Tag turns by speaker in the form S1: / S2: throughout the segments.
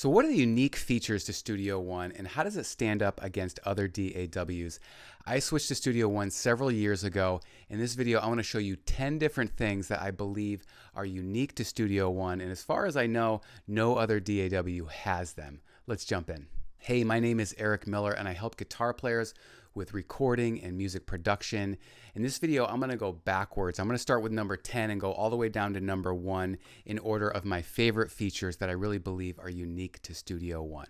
S1: So what are the unique features to Studio One and how does it stand up against other DAWs? I switched to Studio One several years ago. In this video, I want to show you 10 different things that I believe are unique to Studio One. And as far as I know, no other DAW has them. Let's jump in. Hey, my name is Eric Miller and I help guitar players with recording and music production. In this video, I'm going to go backwards. I'm going to start with number 10 and go all the way down to number 1 in order of my favorite features that I really believe are unique to Studio One.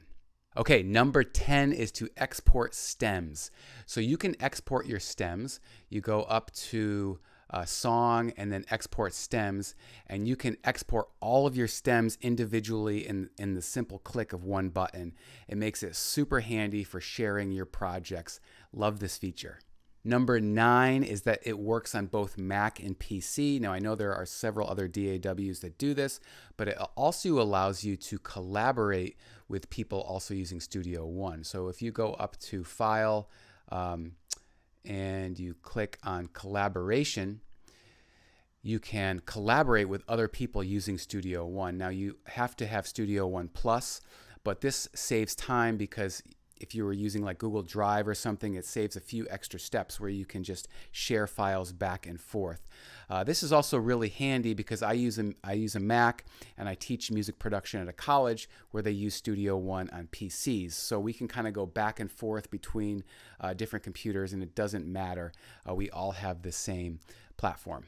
S1: Okay, number 10 is to export stems. So you can export your stems. You go up to uh, song and then export stems and you can export all of your stems individually in, in the simple click of one button. It makes it super handy for sharing your projects. Love this feature. Number nine is that it works on both Mac and PC. Now, I know there are several other DAWs that do this, but it also allows you to collaborate with people also using Studio One. So if you go up to File, um, and you click on collaboration, you can collaborate with other people using Studio One. Now you have to have Studio One Plus, but this saves time because if you were using like Google Drive or something, it saves a few extra steps where you can just share files back and forth. Uh, this is also really handy because I use a, I use a Mac and I teach music production at a college where they use Studio One on PCs. So we can kind of go back and forth between uh, different computers and it doesn't matter. Uh, we all have the same platform.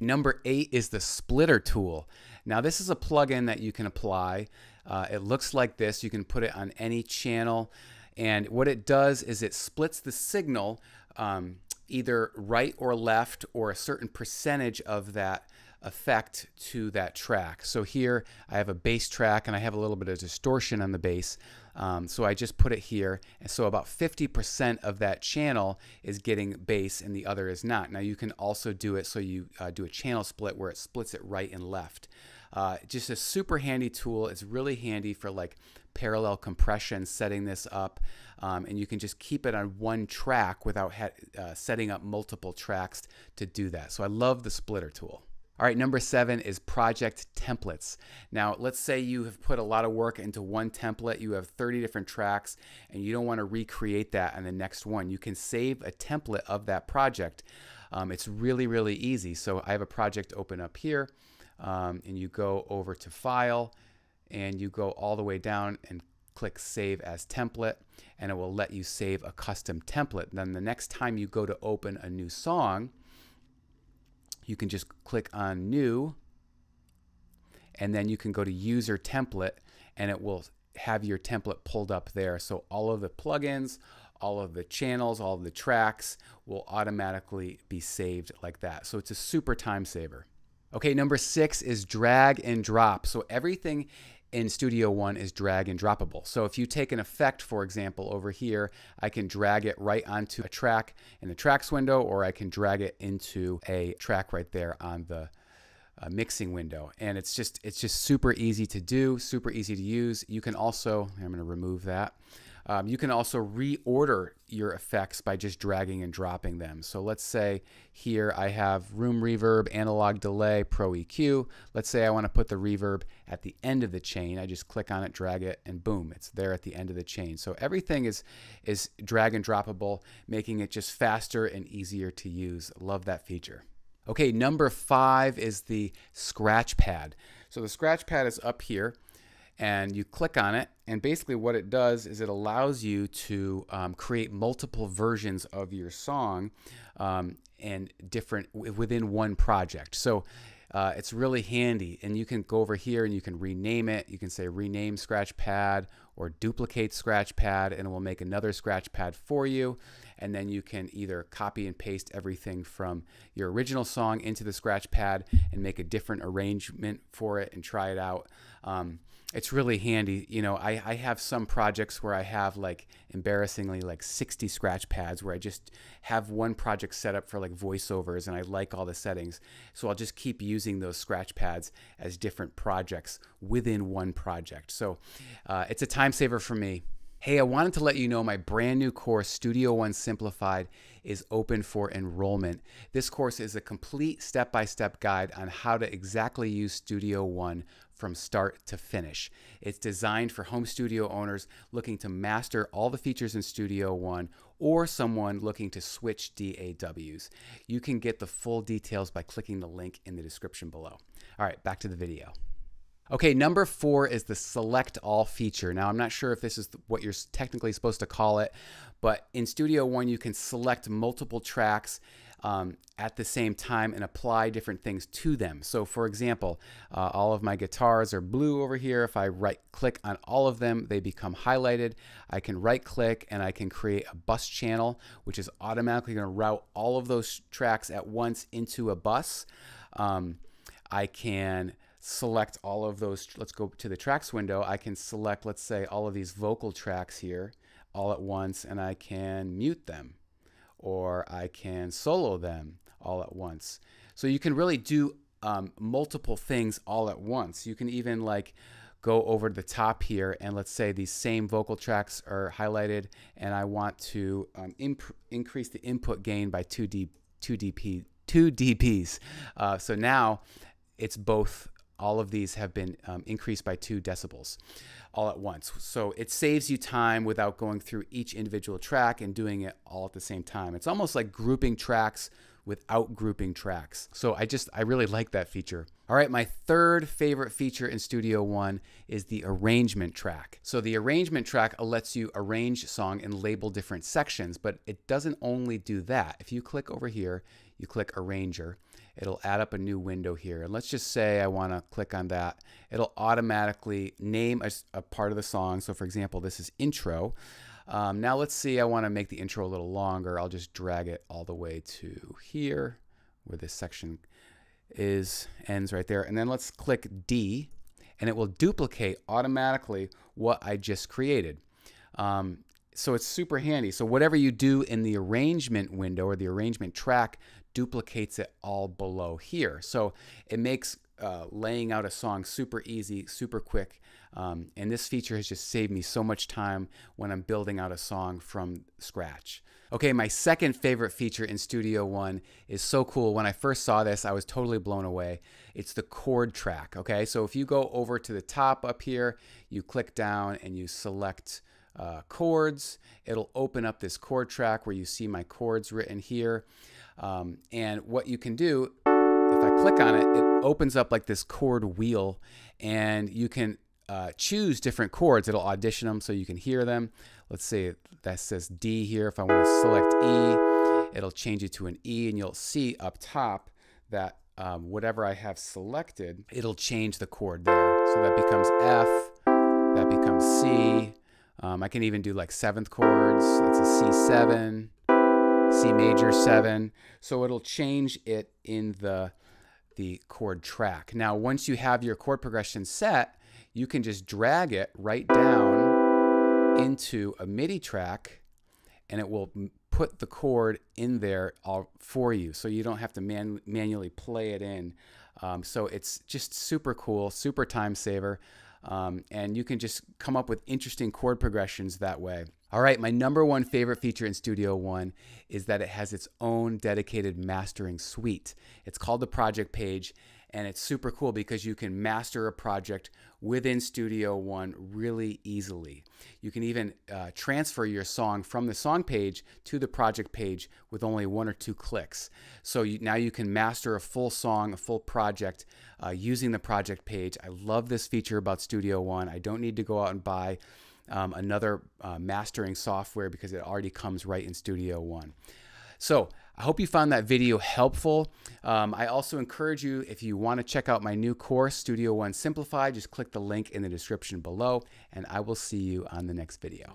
S1: Number eight is the splitter tool. Now this is a plugin that you can apply. Uh, it looks like this. You can put it on any channel. And what it does is it splits the signal um, either right or left or a certain percentage of that effect to that track. So here I have a bass track and I have a little bit of distortion on the bass. Um, so I just put it here. And so about 50% of that channel is getting bass and the other is not. Now you can also do it so you uh, do a channel split where it splits it right and left. Uh, just a super handy tool. It's really handy for like parallel compression, setting this up, um, and you can just keep it on one track without uh, setting up multiple tracks to do that. So I love the splitter tool. All right, number seven is project templates. Now, let's say you have put a lot of work into one template, you have 30 different tracks, and you don't want to recreate that on the next one. You can save a template of that project. Um, it's really, really easy. So I have a project open up here, um, and you go over to File, and you go all the way down and click Save as Template, and it will let you save a custom template. Then the next time you go to open a new song, you can just click on New, and then you can go to User Template, and it will have your template pulled up there. So all of the plugins, all of the channels, all of the tracks will automatically be saved like that. So it's a super time saver. Okay, number six is drag and drop. So everything in Studio One is drag and droppable. So if you take an effect, for example, over here, I can drag it right onto a track in the tracks window, or I can drag it into a track right there on the uh, mixing window. And it's just it's just super easy to do, super easy to use. You can also, I'm going to remove that. Um, you can also reorder your effects by just dragging and dropping them. So let's say here I have room reverb, analog delay, pro EQ. Let's say I want to put the reverb at the end of the chain. I just click on it, drag it, and boom, it's there at the end of the chain. So everything is, is drag and droppable, making it just faster and easier to use. Love that feature. Okay, number five is the scratch pad. So the scratch pad is up here and you click on it and basically what it does is it allows you to um, create multiple versions of your song um, and different within one project. So uh, it's really handy and you can go over here and you can rename it. You can say rename scratch pad or duplicate scratch pad and it will make another scratch pad for you and then you can either copy and paste everything from your original song into the scratch pad and make a different arrangement for it and try it out um, it's really handy. You know, I, I have some projects where I have like embarrassingly like 60 scratch pads where I just have one project set up for like voiceovers and I like all the settings. So I'll just keep using those scratch pads as different projects within one project. So uh, it's a time saver for me. Hey, I wanted to let you know my brand new course, Studio One Simplified, is open for enrollment. This course is a complete step by step guide on how to exactly use Studio One from start to finish. It's designed for home studio owners looking to master all the features in Studio One or someone looking to switch DAWs. You can get the full details by clicking the link in the description below. All right, back to the video. Okay, number four is the select all feature. Now, I'm not sure if this is what you're technically supposed to call it, but in Studio One, you can select multiple tracks um, at the same time and apply different things to them. So, for example, uh, all of my guitars are blue over here. If I right click on all of them, they become highlighted. I can right click and I can create a bus channel, which is automatically going to route all of those tracks at once into a bus. Um, I can select all of those. Let's go to the tracks window. I can select, let's say, all of these vocal tracks here all at once, and I can mute them or I can solo them all at once. So you can really do um, multiple things all at once. You can even like go over to the top here and let's say these same vocal tracks are highlighted and I want to um, increase the input gain by 2 D 2 dp 2 dBs. Uh, so now it's both all of these have been um, increased by two decibels all at once. So it saves you time without going through each individual track and doing it all at the same time. It's almost like grouping tracks without grouping tracks. So I just, I really like that feature. All right, my third favorite feature in Studio One is the arrangement track. So the arrangement track lets you arrange song and label different sections, but it doesn't only do that. If you click over here, you click Arranger, it'll add up a new window here. And let's just say I want to click on that. It'll automatically name a, a, part of the song. So for example, this is intro. Um, now let's see, I want to make the intro a little longer. I'll just drag it all the way to here where this section is ends right there. And then let's click D and it will duplicate automatically what I just created. Um, so it's super handy. So whatever you do in the arrangement window or the arrangement track duplicates it all below here. So it makes uh, laying out a song super easy, super quick. Um, and this feature has just saved me so much time when I'm building out a song from scratch. Okay, my second favorite feature in Studio One is so cool. When I first saw this, I was totally blown away. It's the chord track. Okay, so if you go over to the top up here, you click down and you select uh, chords, it'll open up this chord track where you see my chords written here. Um, and what you can do, if I click on it, it opens up like this chord wheel and you can uh, choose different chords. It'll audition them so you can hear them. Let's say that says D here. If I want to select E, it'll change it to an E and you'll see up top that um, whatever I have selected, it'll change the chord there. So that becomes F, that becomes C. Um, I can even do like seventh chords. That's a C7. C major 7. So it'll change it in the, the chord track. Now, once you have your chord progression set, you can just drag it right down into a MIDI track and it will put the chord in there all for you so you don't have to man manually play it in. Um, so it's just super cool, super time saver. Um, and you can just come up with interesting chord progressions that way. All right, my number one favorite feature in Studio One is that it has its own dedicated mastering suite. It's called the project page, and it's super cool because you can master a project within Studio One really easily. You can even uh, transfer your song from the song page to the project page with only one or two clicks. So you, now you can master a full song, a full project uh, using the project page. I love this feature about Studio One. I don't need to go out and buy um, another uh, mastering software because it already comes right in Studio One. So I hope you found that video helpful. Um, I also encourage you, if you want to check out my new course, Studio One Simplified, just click the link in the description below, and I will see you on the next video.